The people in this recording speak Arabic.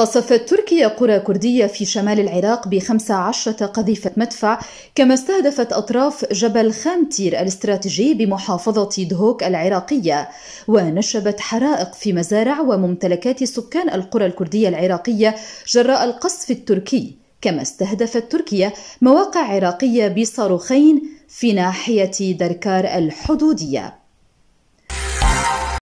قصفت تركيا قرى كردية في شمال العراق بخمسة عشرة قذيفة مدفع كما استهدفت أطراف جبل خامتير الاستراتيجي بمحافظة دهوك العراقية. ونشبت حرائق في مزارع وممتلكات سكان القرى الكردية العراقية جراء القصف التركي. كما استهدفت تركيا مواقع عراقية بصاروخين في ناحية دركار الحدودية.